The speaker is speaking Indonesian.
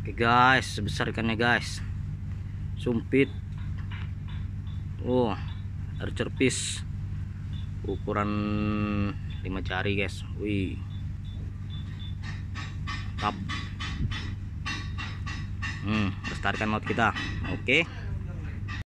Oke guys, sebesar ikannya guys. Sumpit. Oh, archer cerpis. Ukuran 5 jari guys. Wih. Mantap. Hmm, lestarikan laut kita. Oke.